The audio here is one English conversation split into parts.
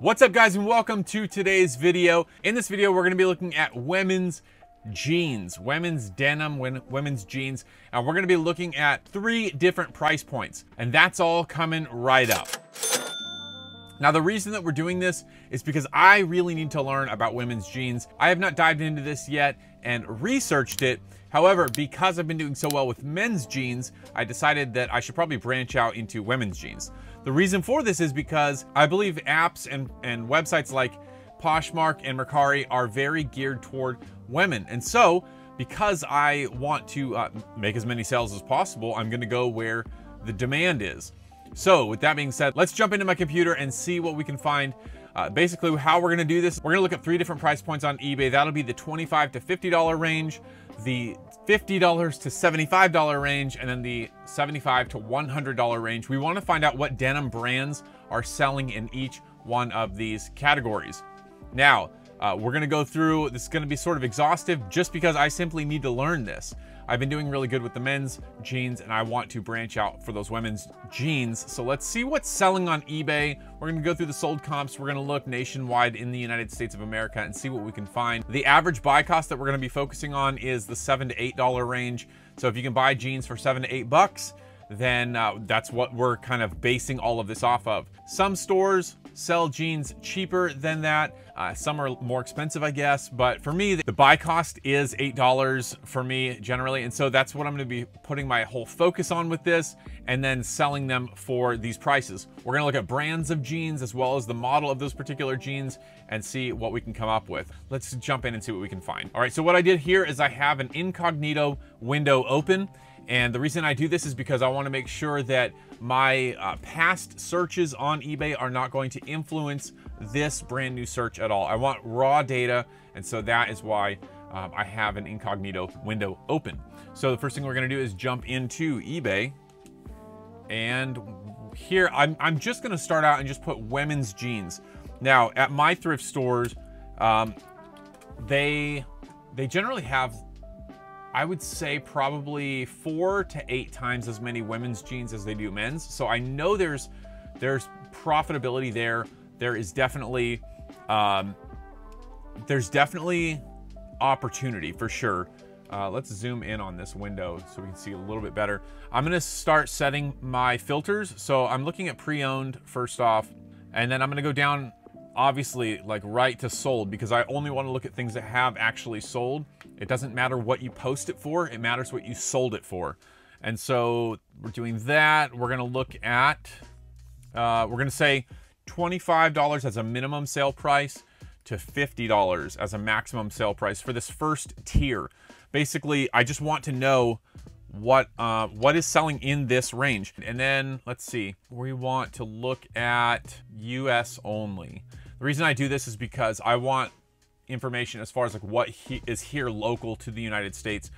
What's up guys and welcome to today's video. In this video, we're gonna be looking at women's jeans, women's denim, women's jeans, and we're gonna be looking at three different price points, and that's all coming right up. Now, the reason that we're doing this is because I really need to learn about women's jeans. I have not dived into this yet and researched it. However, because I've been doing so well with men's jeans, I decided that I should probably branch out into women's jeans. The reason for this is because I believe apps and, and websites like Poshmark and Mercari are very geared toward women. And so, because I want to uh, make as many sales as possible, I'm gonna go where the demand is. So with that being said, let's jump into my computer and see what we can find. Uh, basically how we're gonna do this, we're gonna look at three different price points on eBay. That'll be the 25 to $50 range, the $50 to $75 range, and then the 75 to $100 range. We wanna find out what denim brands are selling in each one of these categories. Now, uh, we're gonna go through, this is gonna be sort of exhaustive just because I simply need to learn this. I've been doing really good with the men's jeans and I want to branch out for those women's jeans. So let's see what's selling on eBay. We're gonna go through the sold comps. We're gonna look nationwide in the United States of America and see what we can find. The average buy cost that we're gonna be focusing on is the seven to eight dollar range. So if you can buy jeans for seven to eight bucks, then uh, that's what we're kind of basing all of this off of. Some stores sell jeans cheaper than that. Uh, some are more expensive, I guess. But for me, the buy cost is $8 for me generally. And so that's what I'm gonna be putting my whole focus on with this and then selling them for these prices. We're gonna look at brands of jeans as well as the model of those particular jeans and see what we can come up with. Let's jump in and see what we can find. All right, so what I did here is I have an incognito window open and the reason I do this is because I want to make sure that my uh, past searches on eBay are not going to influence this brand new search at all. I want raw data, and so that is why um, I have an incognito window open. So the first thing we're gonna do is jump into eBay. And here, I'm, I'm just gonna start out and just put women's jeans. Now, at my thrift stores, um, they, they generally have I would say probably four to eight times as many women's jeans as they do men's. So I know there's there's profitability there. There is definitely um, there's definitely opportunity for sure. Uh, let's zoom in on this window so we can see a little bit better. I'm gonna start setting my filters. So I'm looking at pre-owned first off, and then I'm gonna go down obviously like right to sold because I only want to look at things that have actually sold. It doesn't matter what you post it for, it matters what you sold it for. And so we're doing that. We're to look at, uh, we're to say $25 as a minimum sale price to $50 as a maximum sale price for this first tier. Basically, I just want to know what uh, what is selling in this range. And then let's see, we want to look at US only. The reason I do this is because I want information as far as like what he is here local to the United States.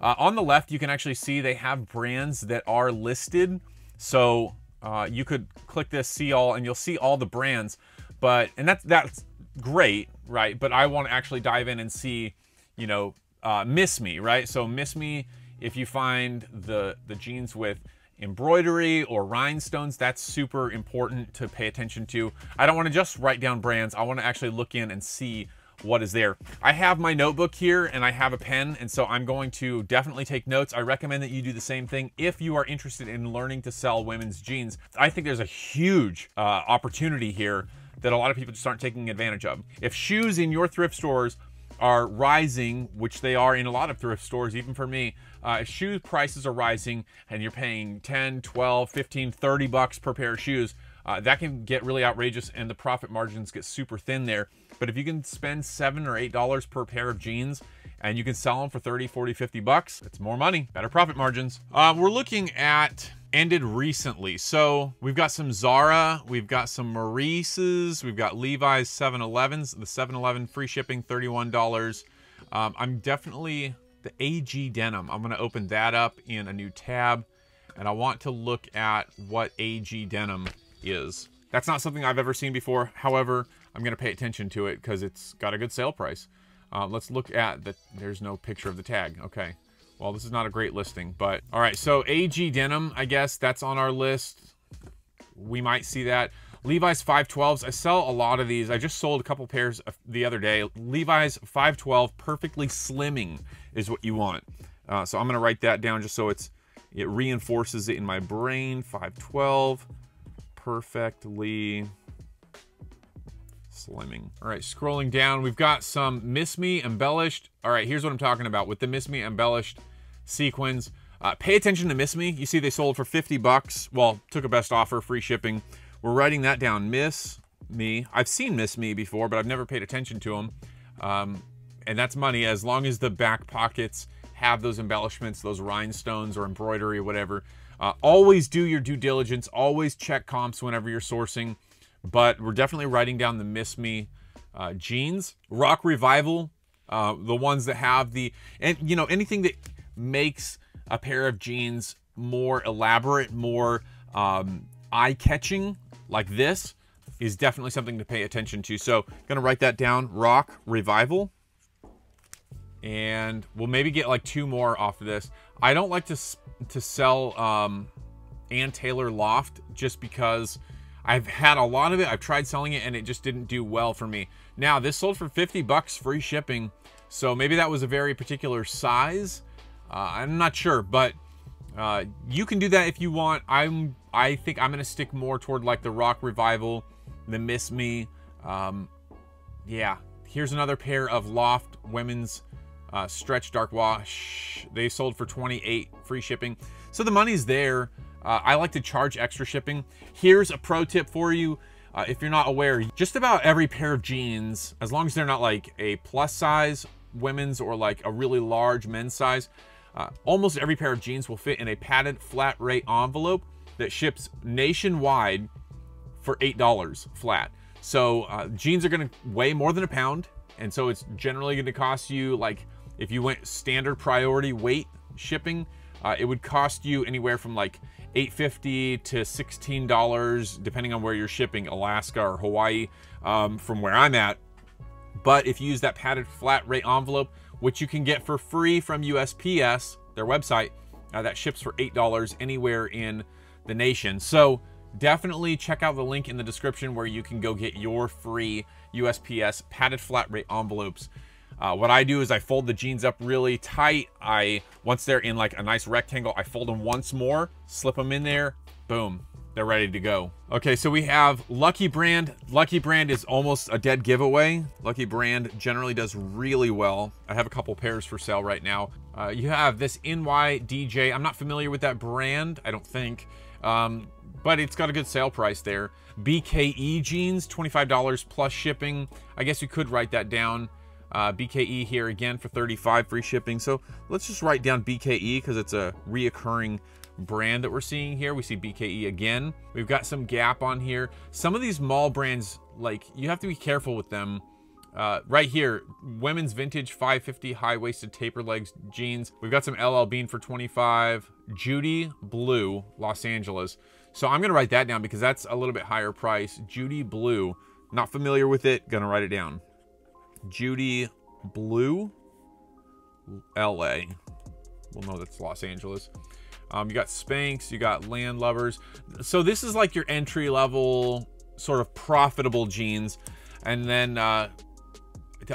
Uh, on the left, you can actually see they have brands that are listed. So uh, you could click this, see all, and you'll see all the brands. But, and that's, that's great, right? But I want to actually dive in and see, you know, uh, Miss Me, right? So Miss Me, if you find the, the jeans with embroidery or rhinestones, that's super important to pay attention to. I don't want to just write down brands. I want to actually look in and see what is there. I have my notebook here and I have a pen, and so I'm going to definitely take notes. I recommend that you do the same thing if you are interested in learning to sell women's jeans. I think there's a huge uh, opportunity here that a lot of people just aren't taking advantage of. If shoes in your thrift stores are rising, which they are in a lot of thrift stores, even for me. Uh, shoe prices are rising and you're paying 10, 12, 15, 30 bucks per pair of shoes. Uh, that can get really outrageous and the profit margins get super thin there. But if you can spend seven or eight dollars per pair of jeans and you can sell them for 30, 40, 50 bucks, it's more money, better profit margins. Uh, we're looking at ended recently. So we've got some Zara, we've got some Maurices, we've got Levi's 7-Elevens, the 7-Eleven free shipping, $31. Um, I'm definitely, the AG Denim, I'm gonna open that up in a new tab and I want to look at what AG Denim is. That's not something I've ever seen before. However, I'm gonna pay attention to it because it's got a good sale price. Uh, let's look at the, there's no picture of the tag, okay. Well, this is not a great listing, but all right. So AG Denim, I guess that's on our list. We might see that. Levi's 512s. I sell a lot of these. I just sold a couple pairs the other day. Levi's 512 perfectly slimming is what you want. Uh, so I'm gonna write that down just so it's it reinforces it in my brain. 512, perfectly slimming. All right, scrolling down, we've got some Miss Me embellished. All right, here's what I'm talking about with the Miss Me embellished sequins. Uh, pay attention to Miss Me. You see they sold for 50 bucks. Well, took a best offer, free shipping. We're writing that down. Miss Me. I've seen Miss Me before, but I've never paid attention to them. Um, and that's money as long as the back pockets have those embellishments, those rhinestones or embroidery or whatever. Uh, always do your due diligence. Always check comps whenever you're sourcing. But we're definitely writing down the Miss Me uh, jeans. Rock Revival, uh, the ones that have the, and you know, anything that makes a pair of jeans more elaborate, more um, eye-catching like this is definitely something to pay attention to. So gonna write that down, Rock Revival. And we'll maybe get like two more off of this. I don't like to, to sell um, Ann Taylor Loft just because I've had a lot of it. I've tried selling it and it just didn't do well for me. Now this sold for 50 bucks free shipping. So maybe that was a very particular size. Uh, I'm not sure, but uh, you can do that if you want. I'm, I think I'm to stick more toward like the Rock Revival, the Miss Me. Um, yeah, here's another pair of Loft women's uh, stretch dark wash. They sold for 28 free shipping. So the money's there. Uh, I like to charge extra shipping. Here's a pro tip for you. Uh, if you're not aware, just about every pair of jeans, as long as they're not like a plus size women's or like a really large men's size, uh, almost every pair of jeans will fit in a padded flat rate envelope that ships nationwide for $8 flat. So uh, jeans are gonna weigh more than a pound. And so it's generally gonna cost you like, if you went standard priority weight shipping, uh, it would cost you anywhere from like 850 to $16, depending on where you're shipping, Alaska or Hawaii, um, from where I'm at. But if you use that padded flat rate envelope, which you can get for free from USPS, their website. Uh, that ships for $8 anywhere in the nation. So definitely check out the link in the description where you can go get your free USPS padded flat rate envelopes. Uh, what I do is I fold the jeans up really tight. I Once they're in like a nice rectangle, I fold them once more, slip them in there, boom, they're ready to go. Okay, so we have Lucky Brand. Lucky Brand is almost a dead giveaway. Lucky Brand generally does really well. I have a couple pairs for sale right now. Uh, you have this NYDJ. I'm not familiar with that brand, I don't think. Um, but it's got a good sale price there. BKE jeans, $25 plus shipping. I guess you could write that down. Uh, BKE here again for 35 free shipping. So let's just write down BKE because it's a reoccurring brand that we're seeing here. We see BKE again. We've got some Gap on here. Some of these mall brands, like, you have to be careful with them. Uh, right here, women's vintage 550 high-waisted taper legs jeans. We've got some LL Bean for 25. Judy Blue, Los Angeles. So I'm gonna write that down because that's a little bit higher price. Judy Blue, not familiar with it, gonna write it down. Judy Blue, LA. We'll know that's Los Angeles. Um, you got Spanx, you got Landlubbers. So this is like your entry level sort of profitable jeans. And then uh,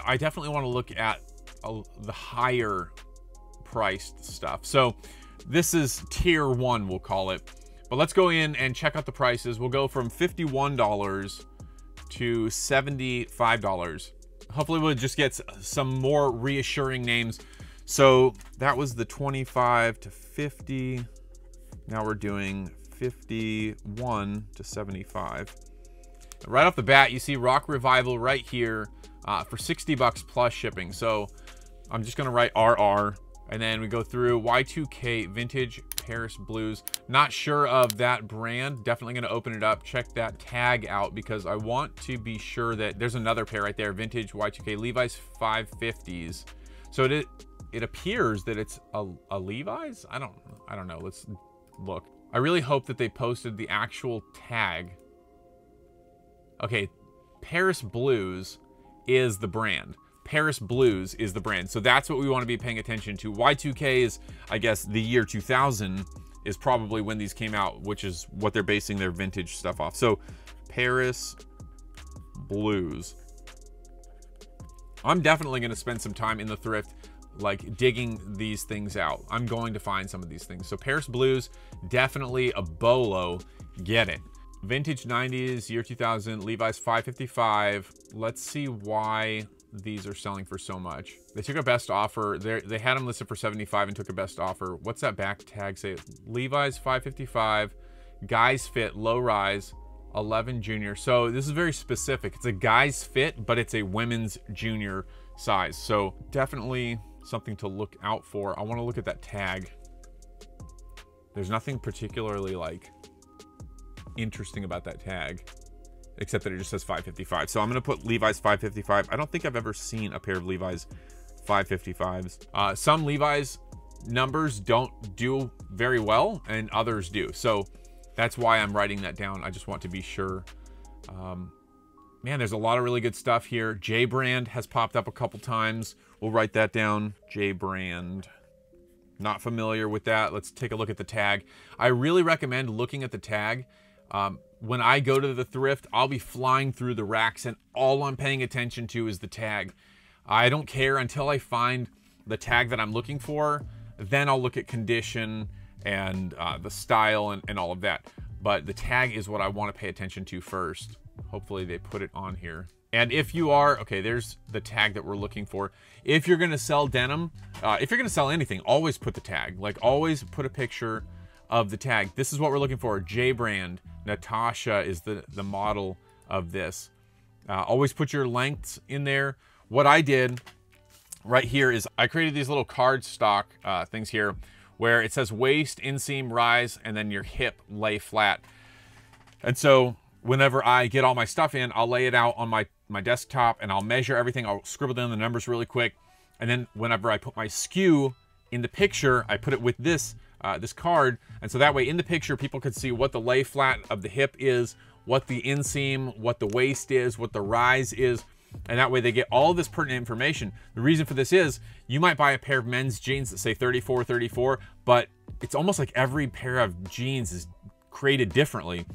I definitely want to look at uh, the higher priced stuff. So this is tier one, we'll call it. But let's go in and check out the prices. We'll go from $51 to $75. Hopefully we'll just get some more reassuring names. So that was the 25 to 50. Now we're doing 51 to 75. Right off the bat, you see Rock Revival right here uh, for 60 bucks plus shipping. So I'm just gonna write RR and then we go through Y2K Vintage Paris Blues. Not sure of that brand. Definitely gonna open it up, check that tag out because I want to be sure that there's another pair right there, Vintage Y2K Levi's 550s. So it, it appears that it's a, a Levi's. I don't, I don't know. Let's look. I really hope that they posted the actual tag. Okay, Paris Blues is the brand. Paris Blues is the brand. So that's what we want to be paying attention to. Y2K is, I guess, the year 2000 is probably when these came out, which is what they're basing their vintage stuff off. So Paris Blues. I'm definitely going to spend some time in the thrift like digging these things out. I'm going to find some of these things. So Paris Blues, definitely a bolo. Get it. Vintage 90s, year 2000, Levi's 555. Let's see why these are selling for so much. They took a best offer. They they had them listed for 75 and took a best offer. What's that back tag say? Levi's 555, guys fit, low rise, 11 junior. So this is very specific. It's a guy's fit, but it's a women's junior size. So definitely something to look out for. I want to look at that tag. There's nothing particularly like interesting about that tag except that it just says 555. So I'm going to put Levi's 555. I don't think I've ever seen a pair of Levi's 555s. Uh, some Levi's numbers don't do very well and others do. So that's why I'm writing that down. I just want to be sure. Um, man, there's a lot of really good stuff here. J brand has popped up a couple times. We'll write that down. J brand. Not familiar with that. Let's take a look at the tag. I really recommend looking at the tag. Um, when I go to the thrift, I'll be flying through the racks and all I'm paying attention to is the tag. I don't care until I find the tag that I'm looking for. Then I'll look at condition and uh, the style and, and all of that. But the tag is what I want to pay attention to first. Hopefully they put it on here. And if you are, okay, there's the tag that we're looking for. If you're going to sell denim, uh, if you're going to sell anything, always put the tag. Like always put a picture of the tag. This is what we're looking for. J brand. Natasha is the, the model of this. Uh, always put your lengths in there. What I did right here is I created these little card stock uh, things here where it says waist, inseam, rise, and then your hip lay flat. And so whenever I get all my stuff in, I'll lay it out on my, my desktop and I'll measure everything. I'll scribble down the numbers really quick. And then whenever I put my SKU in the picture, I put it with this uh, this card. And so that way in the picture, people could see what the lay flat of the hip is, what the inseam, what the waist is, what the rise is. And that way they get all this pertinent information. The reason for this is you might buy a pair of men's jeans that say 34, 34, but it's almost like every pair of jeans is created differently.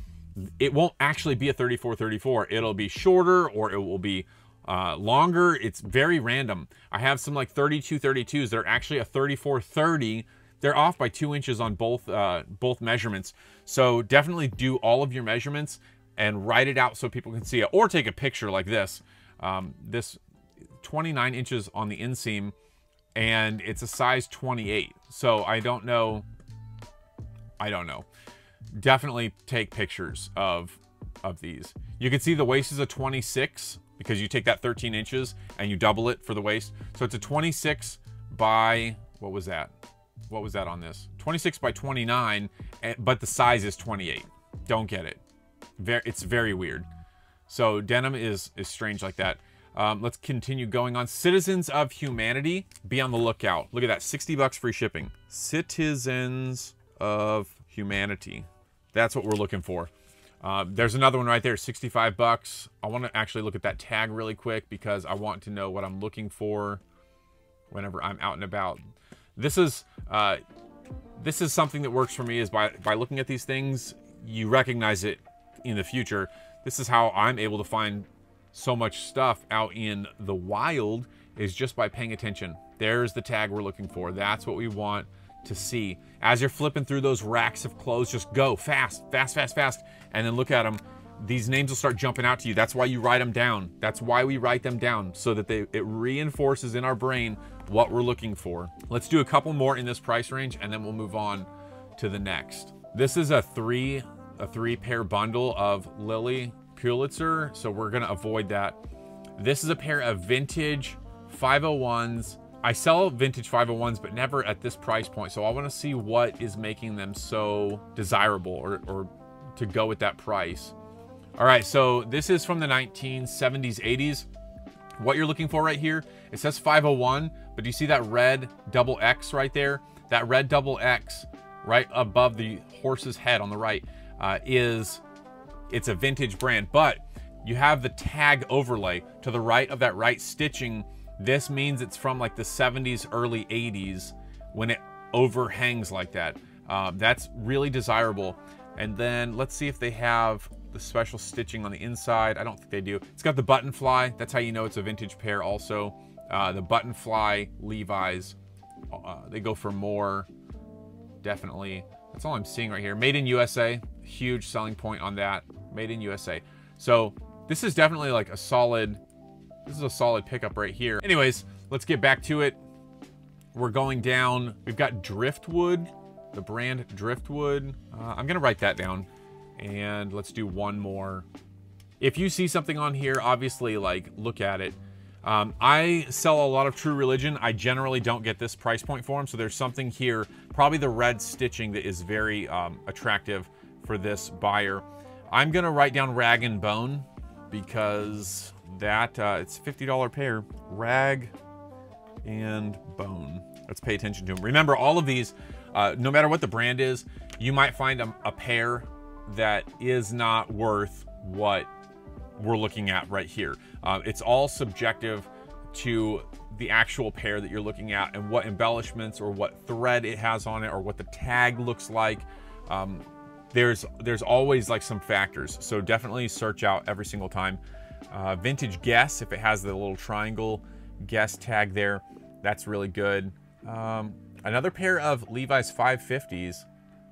It won't actually be a 34, 34. It'll be shorter or it will be uh, longer. It's very random. I have some like 32, 32s that are actually a 34, 30 they're off by two inches on both uh, both measurements. So definitely do all of your measurements and write it out so people can see it, or take a picture like this. Um, this 29 inches on the inseam, and it's a size 28. So I don't know. I don't know. Definitely take pictures of of these. You can see the waist is a 26 because you take that 13 inches and you double it for the waist. So it's a 26 by, what was that? What was that on this? 26 by 29, eh, but the size is 28. Don't get it. Very, it's very weird. So denim is is strange like that. Um, let's continue going on. Citizens of Humanity, be on the lookout. Look at that, 60 bucks free shipping. Citizens of Humanity. That's what we're looking for. Uh, there's another one right there, 65 bucks. I want to actually look at that tag really quick because I want to know what I'm looking for whenever I'm out and about. This is uh, this is something that works for me is by, by looking at these things, you recognize it in the future. This is how I'm able to find so much stuff out in the wild is just by paying attention. There's the tag we're looking for. That's what we want to see. As you're flipping through those racks of clothes, just go fast, fast, fast, fast, and then look at them. These names will start jumping out to you. That's why you write them down. That's why we write them down, so that they, it reinforces in our brain what we're looking for. Let's do a couple more in this price range and then we'll move on to the next. This is a three, a three pair bundle of Lilly Pulitzer, so we're gonna avoid that. This is a pair of vintage 501s. I sell vintage 501s, but never at this price point. So I wanna see what is making them so desirable or, or to go with that price. All right, so this is from the 1970s, 80s. What you're looking for right here, it says 501, but do you see that red double X right there? That red double X right above the horse's head on the right uh, is, it's a vintage brand, but you have the tag overlay to the right of that right stitching. This means it's from like the 70s, early 80s when it overhangs like that. Um, that's really desirable. And then let's see if they have the special stitching on the inside. I don't think they do. It's got the button fly. That's how you know it's a vintage pair also. Uh, the button fly Levi's, uh, they go for more, definitely. That's all I'm seeing right here. Made in USA, huge selling point on that. Made in USA. So this is definitely like a solid, this is a solid pickup right here. Anyways, let's get back to it. We're going down, we've got Driftwood, the brand Driftwood. Uh, I'm gonna write that down and let's do one more. If you see something on here, obviously like look at it. Um, I sell a lot of True Religion. I generally don't get this price point for them, so there's something here, probably the red stitching that is very um, attractive for this buyer. I'm gonna write down Rag and Bone because that uh, it's $50 pair. Rag and Bone. Let's pay attention to them. Remember, all of these, uh, no matter what the brand is, you might find a, a pair that is not worth what we're looking at right here. Uh, it's all subjective to the actual pair that you're looking at and what embellishments or what thread it has on it or what the tag looks like. Um, there's there's always like some factors, so definitely search out every single time. Uh, vintage Guess, if it has the little triangle Guess tag there, that's really good. Um, another pair of Levi's 550s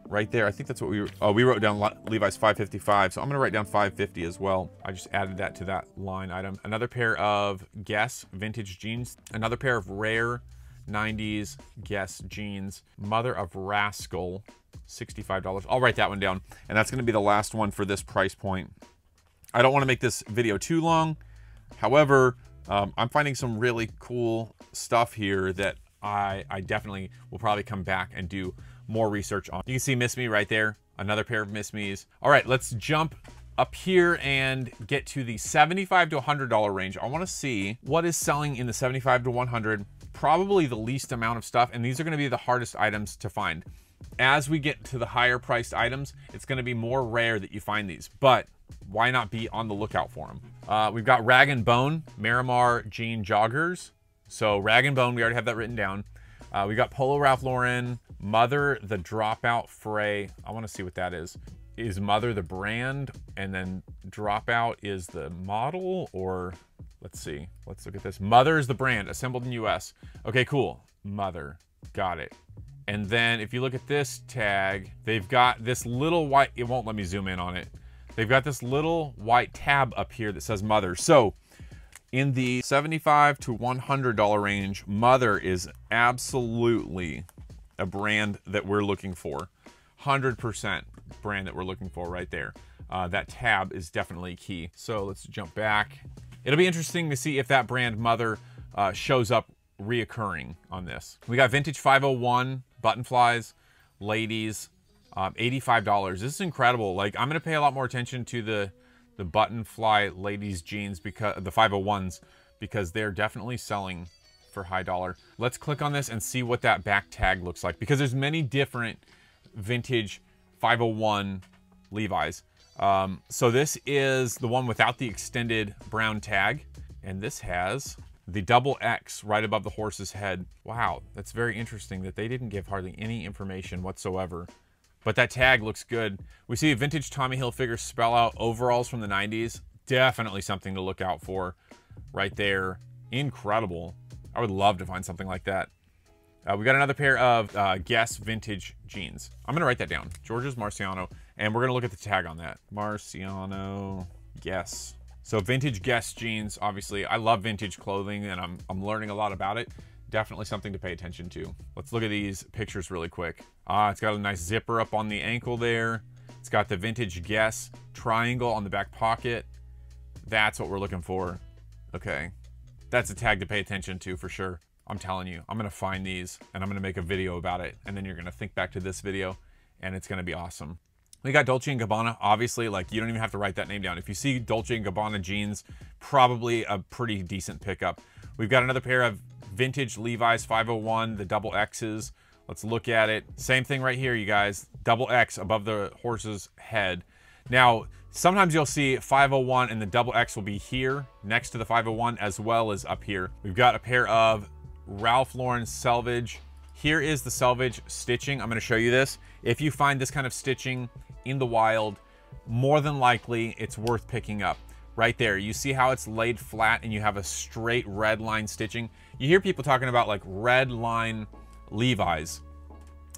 right there. I think that's what we, oh, we wrote down Levi's 555. So I'm to write down 550 as well. I just added that to that line item. Another pair of Guess vintage jeans. Another pair of rare 90s Guess jeans. Mother of Rascal, $65. I'll write that one down. And that's to be the last one for this price point. I don't want to make this video too long. However, um, I'm finding some really cool stuff here that I, I definitely will probably come back and do more research on. You can see Miss Me right there, another pair of Miss Me's. All right, let's jump up here and get to the 75 to $100 range. I wanna see what is selling in the 75 to 100, probably the least amount of stuff, and these are gonna be the hardest items to find. As we get to the higher priced items, it's gonna be more rare that you find these, but why not be on the lookout for them? Uh, we've got Rag and Bone, Miramar Jean Joggers. So Rag and Bone, we already have that written down. Uh, we got Polo Ralph Lauren, Mother the Dropout Fray. I want to see what that is. Is Mother the brand and then Dropout is the model or let's see. Let's look at this. Mother is the brand assembled in US. Okay, cool. Mother. Got it. And then if you look at this tag, they've got this little white, it won't let me zoom in on it. They've got this little white tab up here that says Mother. So in the 75 to $100 range, Mother is absolutely a brand that we're looking for. 100% brand that we're looking for right there. Uh, that tab is definitely key. So let's jump back. It'll be interesting to see if that brand Mother uh, shows up reoccurring on this. We got vintage 501 button flies, ladies, um, $85. This is incredible. Like I'm gonna pay a lot more attention to the the button fly ladies jeans because the 501s because they're definitely selling for high dollar. Let's click on this and see what that back tag looks like because there's many different vintage 501 Levi's. Um, so this is the one without the extended brown tag and this has the double X right above the horse's head. Wow, that's very interesting that they didn't give hardly any information whatsoever but that tag looks good. We see a vintage Tommy Hilfiger figure spell out overalls from the 90s. Definitely something to look out for right there. Incredible. I would love to find something like that. Uh, we got another pair of uh, Guess vintage jeans. I'm to write that down. Georges Marciano. And we're to look at the tag on that. Marciano Guess. So vintage Guess jeans, obviously. I love vintage clothing and I'm, I'm learning a lot about it definitely something to pay attention to. Let's look at these pictures really quick. Ah, it's got a nice zipper up on the ankle there. It's got the vintage Guess triangle on the back pocket. That's what we're looking for. Okay. That's a tag to pay attention to for sure. I'm telling you, I'm going to find these and I'm going to make a video about it. And then you're going to think back to this video and it's going to be awesome. We got Dolce & Gabbana, obviously, like you don't even have to write that name down. If you see Dolce & Gabbana jeans, probably a pretty decent pickup. We've got another pair of vintage Levi's 501, the double X's. Let's look at it. Same thing right here, you guys. Double X above the horse's head. Now, sometimes you'll see 501 and the double X will be here next to the 501 as well as up here. We've got a pair of Ralph Lauren selvage. Here is the selvage stitching. I'm going to show you this. If you find this kind of stitching in the wild, more than likely it's worth picking up. Right there, you see how it's laid flat and you have a straight red line stitching. You hear people talking about like red line Levi's.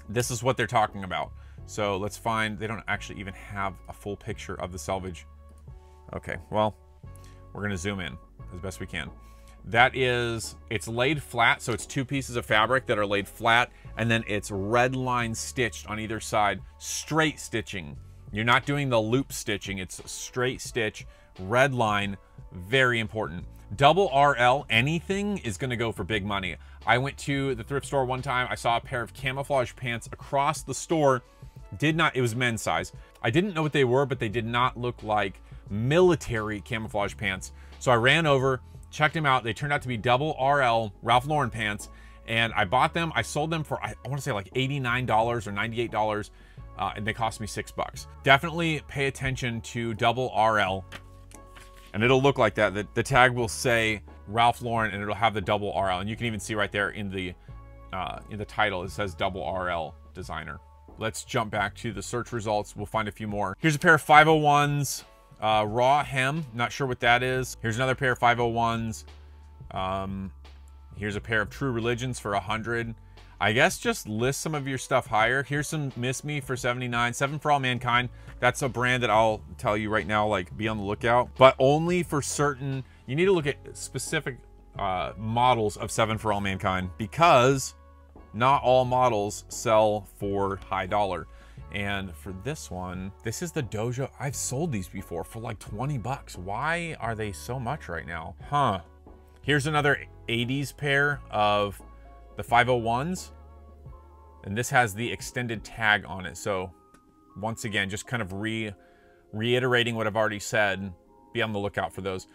This is what they're talking about. So let's find, they don't actually even have a full picture of the selvage. Okay, well, we're gonna zoom in as best we can. That is, it's laid flat, so it's two pieces of fabric that are laid flat, and then it's red line stitched on either side, straight stitching. You're not doing the loop stitching, it's straight stitch, red line, very important. Double RL, anything is gonna go for big money. I went to the thrift store one time, I saw a pair of camouflage pants across the store, did not, it was men's size. I didn't know what they were, but they did not look like military camouflage pants. So I ran over, checked them out. They turned out to be double RL Ralph Lauren pants. And I bought them. I sold them for, I, to say like $89 or $98. Uh, and they cost me six bucks. Definitely pay attention to double RL. And it'll look like that. The, the tag will say Ralph Lauren and it'll have the double RL. And you can even see right there in the uh, in the title, it says double RL designer. Let's jump back to the search results. We'll find a few more. Here's a pair of 501s. Uh, raw hem, not sure what that is. Here's another pair of 501s. Um, here's a pair of True Religions for 100. I guess just list some of your stuff higher. Here's some Miss Me for 79. Seven for All Mankind. That's a brand that I'll tell you right now, like be on the lookout. But only for certain, you need to look at specific uh, models of Seven for All Mankind because not all models sell for high dollar. And for this one, this is the Dojo. I've sold these before for like 20 bucks. Why are they so much right now? Huh. Here's another 80s pair of the 501s. And this has the extended tag on it. So once again, just kind of re reiterating what I've already said. Be on the lookout for those.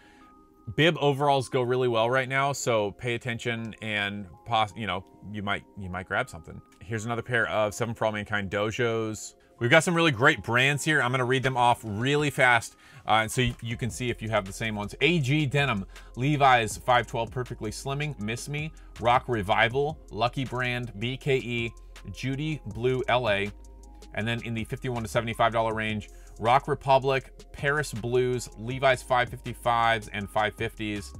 Bib overalls go really well right now, so pay attention and you know, you might you might grab something. Here's another pair of Seven for All Mankind dojos. We've got some really great brands here. I'm gonna read them off really fast uh, so you can see if you have the same ones. AG Denim, Levi's 512 Perfectly Slimming, Miss Me, Rock Revival, Lucky Brand, BKE, Judy Blue LA, and then in the 51 to $75 range, Rock Republic, Paris Blues, Levi's 555s and 550s,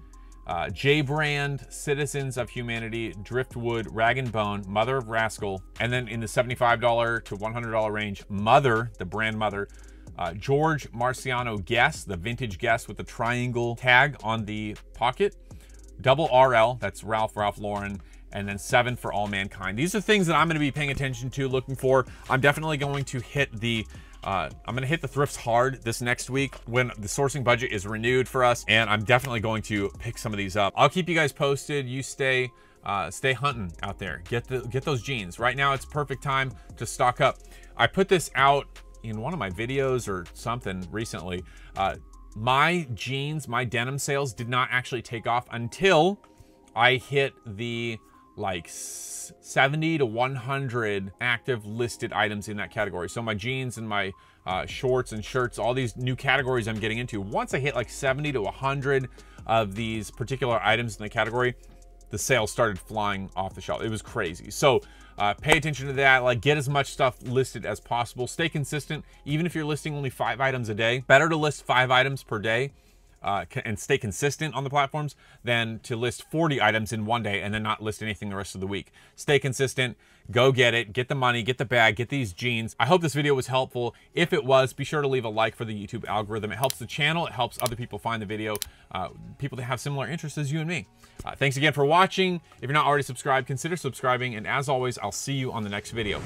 uh, J Brand, Citizens of Humanity, Driftwood, Rag and Bone, Mother of Rascal, and then in the $75 to $100 range, Mother, the brand Mother, uh, George Marciano Guess, the vintage Guess with the triangle tag on the pocket, Double RL, that's Ralph, Ralph Lauren, and then seven for All Mankind. These are things that I'm going to be paying attention to, looking for. I'm definitely going to hit the uh, I'm to hit the thrifts hard this next week when the sourcing budget is renewed for us, and I'm definitely going to pick some of these up. I'll keep you guys posted. You stay uh, stay hunting out there. Get the get those jeans. Right now, it's perfect time to stock up. I put this out in one of my videos or something recently. Uh, my jeans, my denim sales did not actually take off until I hit the like 70 to 100 active listed items in that category. So my jeans and my uh, shorts and shirts, all these new categories I'm getting into, once I hit like 70 to 100 of these particular items in the category, the sales started flying off the shelf. It was crazy. So uh, pay attention to that. Like get as much stuff listed as possible. Stay consistent. Even if you're listing only five items a day, better to list five items per day uh, and stay consistent on the platforms than to list 40 items in one day and then not list anything the rest of the week. Stay consistent, go get it, get the money, get the bag, get these jeans. I hope this video was helpful. If it was, be sure to leave a like for the YouTube algorithm. It helps the channel, it helps other people find the video, uh, people that have similar interests as you and me. Uh, thanks again for watching. If you're not already subscribed, consider subscribing. And as always, I'll see you on the next video.